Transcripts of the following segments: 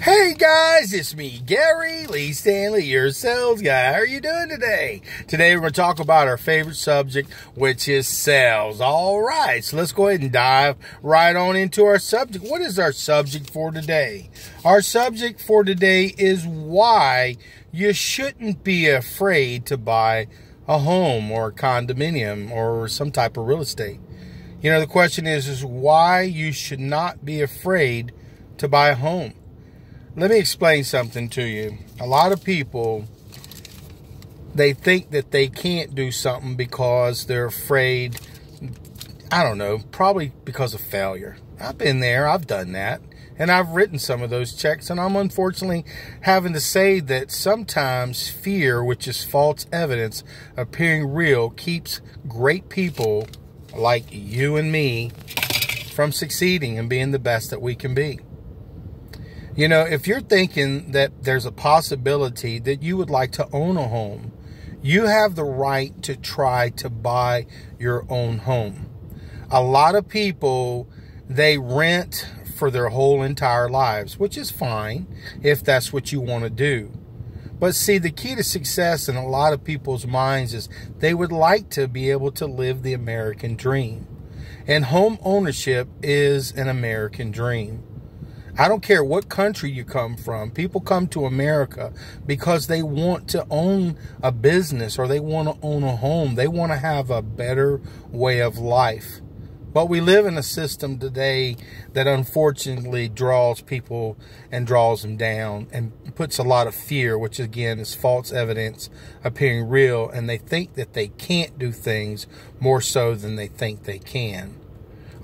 Hey guys, it's me, Gary Lee Stanley, your sales guy. How are you doing today? Today we're going to talk about our favorite subject, which is sales. All right, so let's go ahead and dive right on into our subject. What is our subject for today? Our subject for today is why you shouldn't be afraid to buy a home or a condominium or some type of real estate. You know, the question is, is why you should not be afraid to buy a home. Let me explain something to you. A lot of people, they think that they can't do something because they're afraid, I don't know, probably because of failure. I've been there, I've done that, and I've written some of those checks, and I'm unfortunately having to say that sometimes fear, which is false evidence appearing real, keeps great people like you and me from succeeding and being the best that we can be. You know, if you're thinking that there's a possibility that you would like to own a home, you have the right to try to buy your own home. A lot of people, they rent for their whole entire lives, which is fine if that's what you want to do. But see, the key to success in a lot of people's minds is they would like to be able to live the American dream. And home ownership is an American dream. I don't care what country you come from. People come to America because they want to own a business or they want to own a home. They want to have a better way of life. But we live in a system today that unfortunately draws people and draws them down and puts a lot of fear, which again is false evidence appearing real. And they think that they can't do things more so than they think they can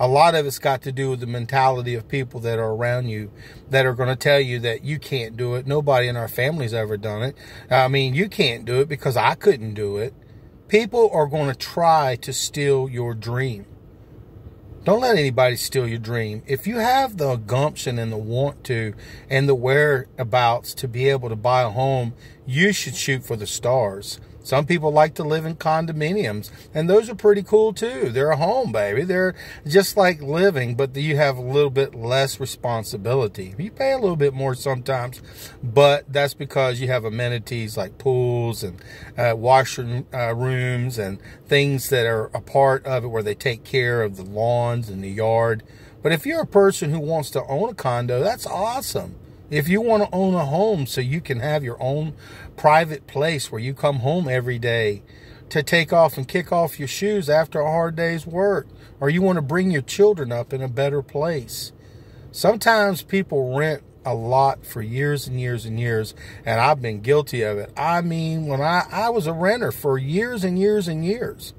a lot of it's got to do with the mentality of people that are around you that are going to tell you that you can't do it. Nobody in our family's ever done it. I mean, you can't do it because I couldn't do it. People are going to try to steal your dream. Don't let anybody steal your dream. If you have the gumption and the want to and the whereabouts to be able to buy a home, you should shoot for the stars. Some people like to live in condominiums, and those are pretty cool too. They're a home, baby. They're just like living, but you have a little bit less responsibility. You pay a little bit more sometimes, but that's because you have amenities like pools and uh, washroom uh, rooms and things that are a part of it where they take care of the lawns and the yard. But if you're a person who wants to own a condo, that's awesome. If you want to own a home so you can have your own private place where you come home every day to take off and kick off your shoes after a hard day's work, or you want to bring your children up in a better place. Sometimes people rent a lot for years and years and years, and I've been guilty of it. I mean, when I, I was a renter for years and years and years.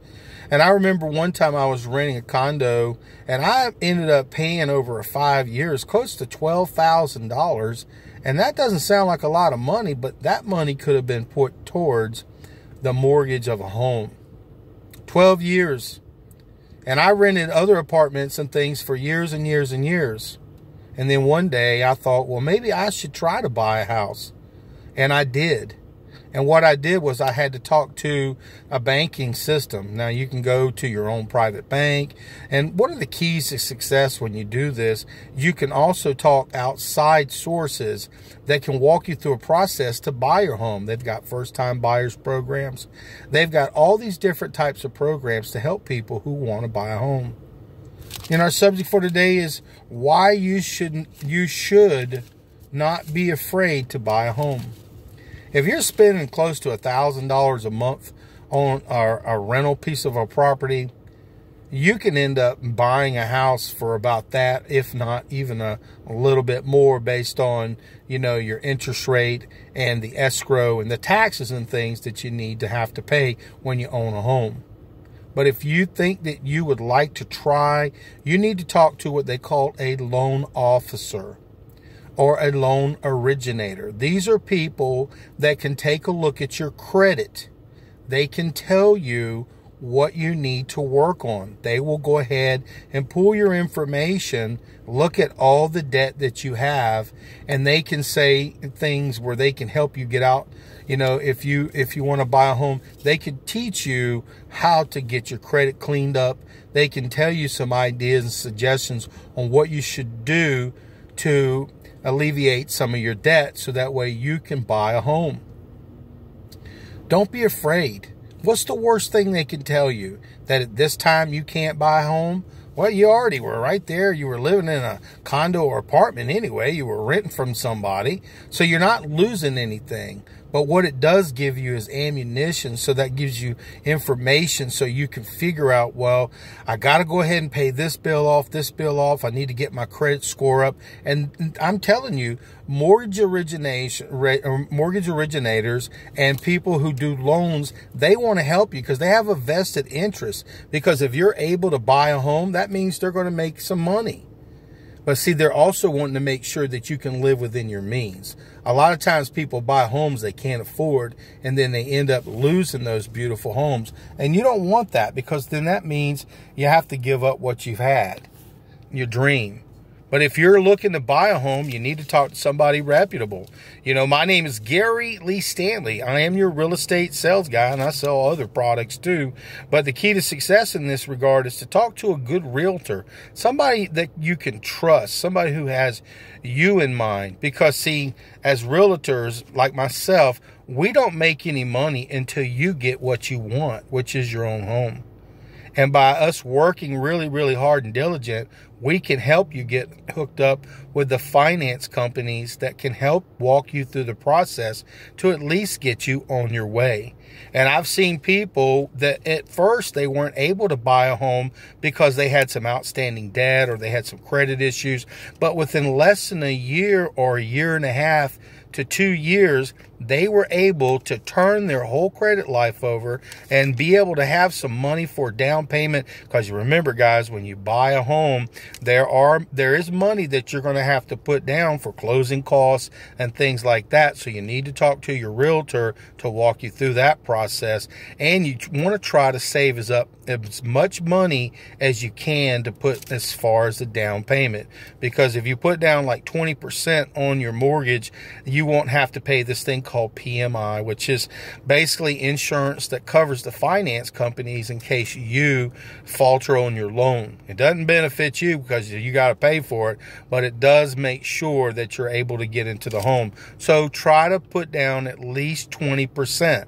And I remember one time I was renting a condo and I ended up paying over five years close to $12,000. And that doesn't sound like a lot of money, but that money could have been put towards the mortgage of a home. 12 years. And I rented other apartments and things for years and years and years. And then one day I thought, well, maybe I should try to buy a house. And I did. And what I did was I had to talk to a banking system. Now you can go to your own private bank. And what are the keys to success when you do this? You can also talk outside sources that can walk you through a process to buy your home. They've got first time buyers programs. They've got all these different types of programs to help people who want to buy a home. And our subject for today is why you shouldn't you should not be afraid to buy a home. If you're spending close to a thousand dollars a month on a, a rental piece of a property, you can end up buying a house for about that, if not even a, a, little bit more based on, you know, your interest rate and the escrow and the taxes and things that you need to have to pay when you own a home. But if you think that you would like to try, you need to talk to what they call a loan officer or a loan originator. These are people that can take a look at your credit. They can tell you what you need to work on. They will go ahead and pull your information, look at all the debt that you have, and they can say things where they can help you get out. You know, if you if you want to buy a home, they can teach you how to get your credit cleaned up. They can tell you some ideas and suggestions on what you should do to alleviate some of your debt so that way you can buy a home. Don't be afraid. What's the worst thing they can tell you? That at this time you can't buy a home? Well, you already were right there. You were living in a condo or apartment anyway. You were renting from somebody. So you're not losing anything. But what it does give you is ammunition. So that gives you information so you can figure out, well, I got to go ahead and pay this bill off, this bill off. I need to get my credit score up. And I'm telling you, mortgage origination, uh, mortgage originators and people who do loans, they want to help you because they have a vested interest. Because if you're able to buy a home, that means they're going to make some money. But see, they're also wanting to make sure that you can live within your means. A lot of times people buy homes they can't afford and then they end up losing those beautiful homes. And you don't want that because then that means you have to give up what you've had, your dream. But if you're looking to buy a home, you need to talk to somebody reputable. You know, my name is Gary Lee Stanley. I am your real estate sales guy and I sell other products too. But the key to success in this regard is to talk to a good realtor, somebody that you can trust, somebody who has you in mind. Because see, as realtors like myself, we don't make any money until you get what you want, which is your own home. And by us working really, really hard and diligent, we can help you get hooked up with the finance companies that can help walk you through the process to at least get you on your way. And I've seen people that at first they weren't able to buy a home because they had some outstanding debt or they had some credit issues. But within less than a year or a year and a half, to two years, they were able to turn their whole credit life over and be able to have some money for down payment. Because you remember, guys, when you buy a home, there are there is money that you're going to have to put down for closing costs and things like that. So you need to talk to your realtor to walk you through that process. And you want to try to save as up as much money as you can to put as far as the down payment. Because if you put down like 20% on your mortgage, you won't have to pay this thing called PMI, which is basically insurance that covers the finance companies in case you falter on your loan. It doesn't benefit you because you got to pay for it, but it does make sure that you're able to get into the home. So try to put down at least 20%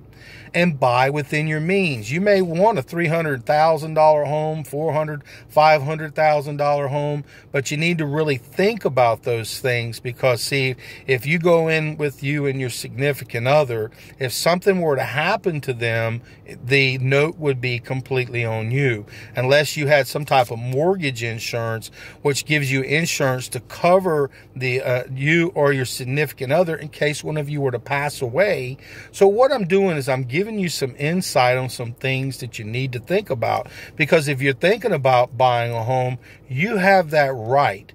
and buy within your means. You may want a $300,000 home, $400,000, $500,000 home, but you need to really think about those things because, see, if you go in with you and your significant other, if something were to happen to them, the note would be completely on you unless you had some type of mortgage insurance, which gives you insurance to cover the uh, you or your significant other in case one of you were to pass away. So what I'm doing is I'm giving you some insight on some things that you need to think about. Because if you're thinking about buying a home, you have that right.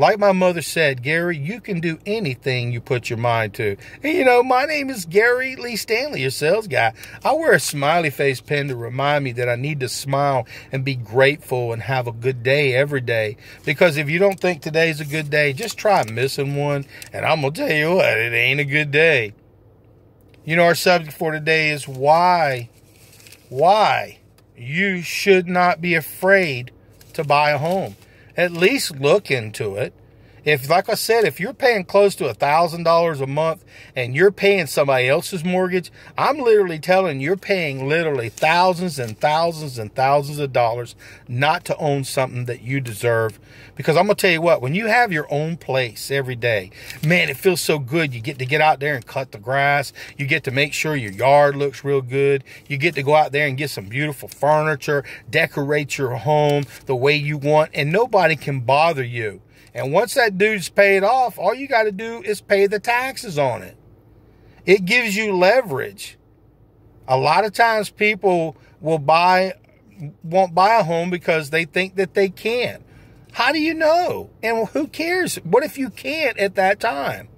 Like my mother said, Gary, you can do anything you put your mind to. And you know, my name is Gary Lee Stanley, your sales guy. I wear a smiley face pen to remind me that I need to smile and be grateful and have a good day every day. Because if you don't think today's a good day, just try missing one. And I'm going to tell you what, it ain't a good day. You know, our subject for today is why, why you should not be afraid to buy a home. At least look into it. If, like I said, if you're paying close to a thousand dollars a month and you're paying somebody else's mortgage, I'm literally telling you, you're paying literally thousands and thousands and thousands of dollars not to own something that you deserve. Because I'm gonna tell you what, when you have your own place every day, man, it feels so good. You get to get out there and cut the grass. You get to make sure your yard looks real good. You get to go out there and get some beautiful furniture, decorate your home the way you want, and nobody can bother you. And once that dude's paid off, all you got to do is pay the taxes on it. It gives you leverage. A lot of times people will buy, won't buy a home because they think that they can. How do you know? And who cares? What if you can't at that time?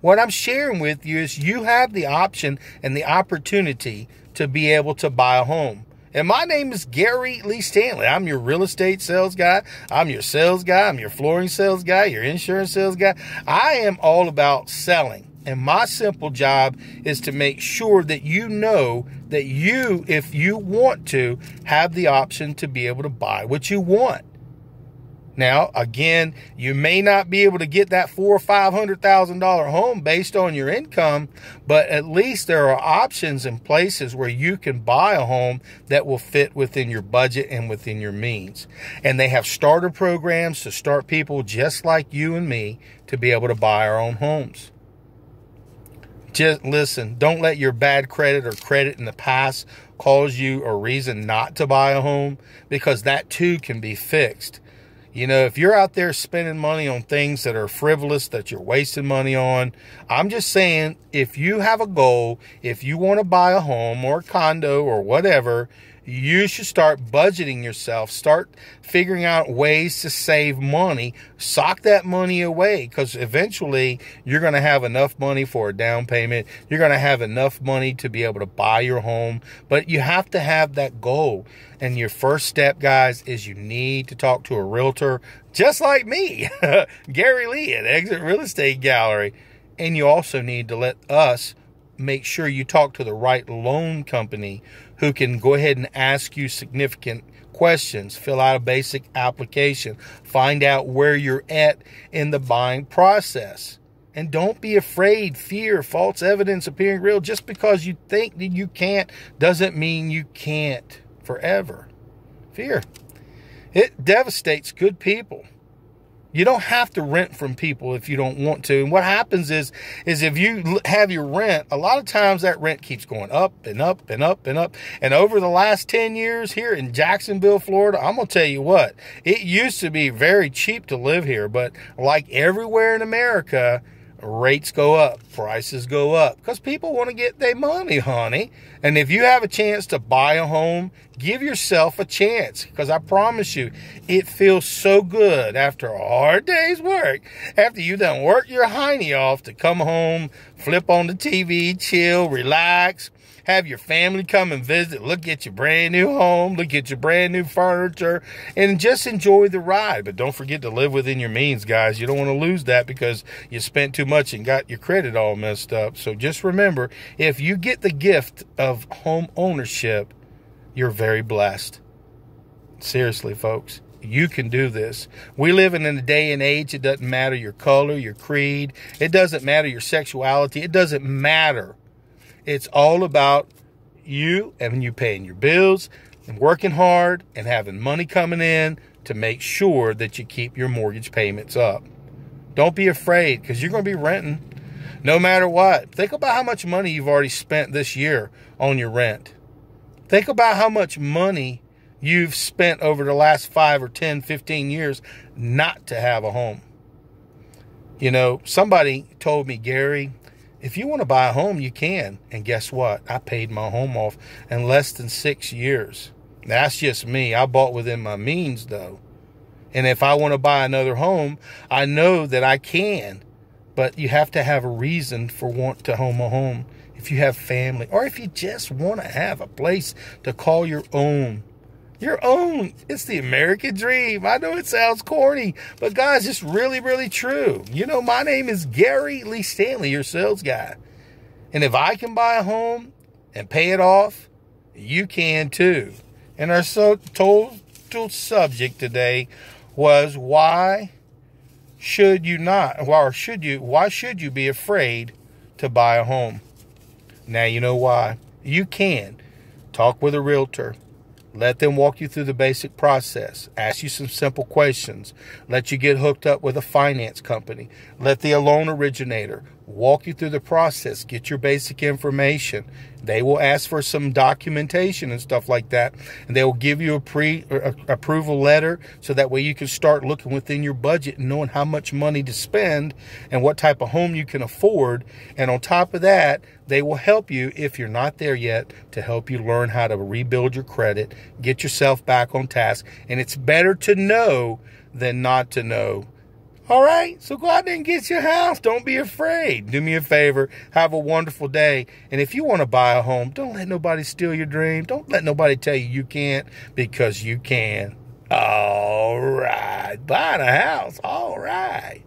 What I'm sharing with you is you have the option and the opportunity to be able to buy a home. And my name is Gary Lee Stanley. I'm your real estate sales guy. I'm your sales guy. I'm your flooring sales guy, your insurance sales guy. I am all about selling. And my simple job is to make sure that you know that you, if you want to, have the option to be able to buy what you want. Now, again, you may not be able to get that four or five hundred thousand dollar home based on your income, but at least there are options and places where you can buy a home that will fit within your budget and within your means. And they have starter programs to start people just like you and me to be able to buy our own homes. Just listen, don't let your bad credit or credit in the past cause you a reason not to buy a home because that too can be fixed. You know, if you're out there spending money on things that are frivolous, that you're wasting money on, I'm just saying if you have a goal, if you want to buy a home or a condo or whatever, you should start budgeting yourself. Start figuring out ways to save money. Sock that money away because eventually you're going to have enough money for a down payment. You're going to have enough money to be able to buy your home. But you have to have that goal. And your first step, guys, is you need to talk to a realtor just like me, Gary Lee at Exit Real Estate Gallery. And you also need to let us make sure you talk to the right loan company who can go ahead and ask you significant questions, fill out a basic application, find out where you're at in the buying process. And don't be afraid, fear, false evidence appearing real. Just because you think that you can't doesn't mean you can't forever. Fear. It devastates good people. You don't have to rent from people if you don't want to. And what happens is, is if you have your rent, a lot of times that rent keeps going up and up and up and up. And over the last 10 years here in Jacksonville, Florida, I'm going to tell you what, it used to be very cheap to live here, but like everywhere in America, rates go up, prices go up because people want to get their money, honey. And if you have a chance to buy a home, give yourself a chance because I promise you, it feels so good after a hard day's work. After you done work your hiney off to come home, flip on the TV, chill, relax have your family come and visit, look at your brand new home, look at your brand new furniture, and just enjoy the ride. But don't forget to live within your means, guys. You don't want to lose that because you spent too much and got your credit all messed up. So just remember if you get the gift of home ownership, you're very blessed. Seriously, folks. You can do this. We live in a day and age, it doesn't matter your color, your creed, it doesn't matter your sexuality, it doesn't matter it's all about you and you paying your bills and working hard and having money coming in to make sure that you keep your mortgage payments up. Don't be afraid because you're going to be renting no matter what. Think about how much money you've already spent this year on your rent. Think about how much money you've spent over the last 5 or 10, 15 years not to have a home. You know, somebody told me, Gary, if you want to buy a home, you can. And guess what? I paid my home off in less than six years. That's just me. I bought within my means, though. And if I want to buy another home, I know that I can. But you have to have a reason for want to home a home. If you have family, or if you just want to have a place to call your own your own. It's the American dream. I know it sounds corny, but guys, it's really, really true. You know, my name is Gary Lee Stanley, your sales guy. And if I can buy a home and pay it off, you can too. And our so total subject today was why should you not, or should you, why should you be afraid to buy a home? Now you know why. You can. Talk with a realtor let them walk you through the basic process. Ask you some simple questions. Let you get hooked up with a finance company. Let the loan originator walk you through the process. Get your basic information. They will ask for some documentation and stuff like that, and they will give you a pre a, approval letter so that way you can start looking within your budget and knowing how much money to spend and what type of home you can afford. And on top of that, they will help you if you're not there yet to help you learn how to rebuild your credit, get yourself back on task. And it's better to know than not to know all right, so go out there and get your house. Don't be afraid. Do me a favor. Have a wonderful day. And if you want to buy a home, don't let nobody steal your dream. Don't let nobody tell you you can't because you can. All right. Buying a house. All right.